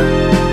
you